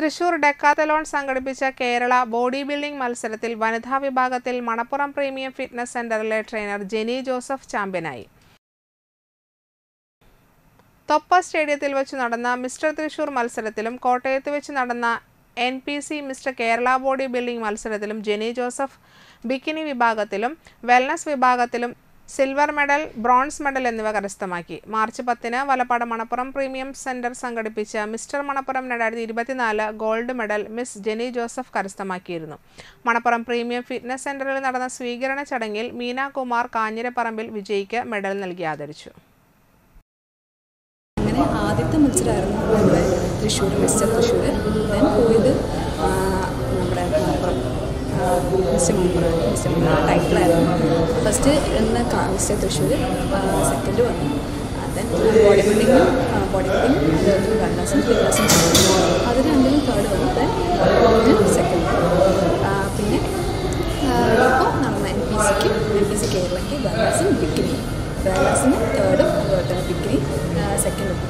Thrissur Decathlon സംഘടിപ്പിച്ച Kerala body building മത്സരത്തിൽ വനിതാ വിഭാഗത്തിൽ മണപ്പുറം പ്രീമിയം ഫിറ്റ്നസ് സെന്ററിലെ ട്രെയിനർ ജെനി ജോസഫ് ചാമ്പ്യനായി. തൊപ്പ സ്റ്റേഡിയത്തിൽ വെച്ച് നടന്ന മിസ്റ്റർ തൃശൂർ മത്സരത്തിലും കോട്ടയത്ത് വെച്ച് നടന്ന N P C mister Kerala body building മത്സരത്തിലും ജെനി ജോസഫ് ബിക്കിനി വിഭാഗത്തിലും വെൽനസ് വിഭാഗത്തിലും സിൽവർ മെഡൽ ബ്രോൺസ് മെഡൽ എന്നിവ കരസ്ഥമാക്കി. മാർച്ച് പത്തിന് വലപ്പാട് മണപ്പുറം പ്രീമിയം സെന്റർ സംഘടിപ്പിച്ച മിസ്റ്റർ മണപ്പുറം രണ്ടായിരത്തി ഇരുപത്തിനാല് gold medal miss Jeni Joseph കരസ്ഥമാക്കിയിരുന്നു. Manappuram premium fitness സെന്ററിൽ നടന്ന സ്വീകരണ ചടങ്ങിൽ മീനാകുമാർ കാഞ്ഞിരപ്പറമ്പിൽ വിജയിക്ക് മെഡൽ നൽകി ആദരിച്ചു. അങ്ങനെ ആദ്യത്തെ മത്സരമായിരുന്നു തൃശ്ശൂർ മിസ്റ്റർ തൃശ്ശൂർ. നമ്മുടെ ടൈറ്റിലായിരുന്നു. First cast mister Thrissur second വന്നു. Then body building body building അതുപോലെ കണ്ണാസും ഫിറ്റ്നസും അത് രണ്ടിലും തേർഡ് വന്നു സെക്കൻഡ് പിന്നെ ഇപ്പോൾ നടന്ന എൻ പി സിക്ക് എൻ പി സി കേരളയ്ക്ക് ബാലാസും ഡിഗ്രി ബാലാസിന് തേർഡും അതുപോലെ തന്നെ ഡിഗ്രി സെക്കൻഡും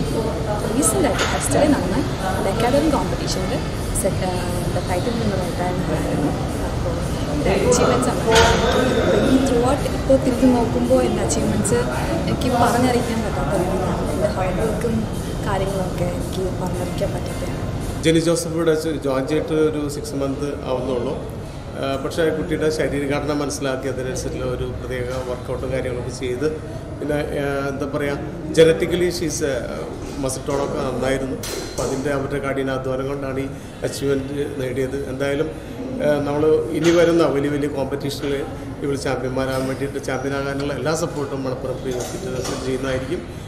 ഇപ്പോൾ റീസെന്റായിട്ട് ഫസ്റ്റ് ഡേ നടന്ന അക്കാഡമി കോമ്പറ്റീഷനിൽ സെറ്റ് ടൈറ്റിൽ നിന്നുണ്ടായിരുന്നു അപ്പോൾ അച്ചീവ്മെന്റ്സ് ത്രൂ ഇപ്പോൾ തിരിഞ്ഞ് നോക്കുമ്പോൾ എന്റെ അച്ചീവ്മെന്റ്സ് എനിക്ക് പറഞ്ഞറിയിക്കാൻ പറ്റാത്ത എന്റെ ഹാർഡ് വർക്കും കാര്യങ്ങളൊക്കെ എനിക്ക് പറഞ്ഞറിയിക്കാൻ പറ്റാത്തതാണ്. ജെനി ജോസഫ് ഇവിടെ ജോയിൻ ചെയ്തിട്ട് ഒരു സിക്സ് മന്ത് ആവുന്നുള്ളൂ. പക്ഷേ കുട്ടിയുടെ ശരീരഘടന മനസ്സിലാക്കി അതിനനുസരിച്ചുള്ള ഒരു പ്രത്യേക വർക്കൗട്ടും കാര്യങ്ങളൊക്കെ ചെയ്ത്. പിന്നെ എന്താ പറയുക ജനറ്റിക്കലി ഷീസ് മസിറ്റോളൊക്കെ നന്നായിരുന്നു. അപ്പോൾ അതിന്റെ അവരുടെ കഠിനാധ്വാനം കൊണ്ടാണ് ഈ അച്ചീവ്മെന്റ് നേടിയത്. എന്തായാലും നമ്മൾ ഇനി വരുന്ന വലിയ വലിയ കോമ്പറ്റീഷനിൽ ഇവിടെ ചാമ്പ്യന്മാരാകാൻ വേണ്ടിയിട്ട് ചാമ്പ്യനാകാനുള്ള എല്ലാ സപ്പോർട്ടും ഫിറ്റ്നസ് ചെയ്യുന്നതായിരിക്കും